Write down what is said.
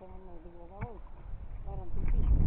mantenerme vivo hoy. Ahora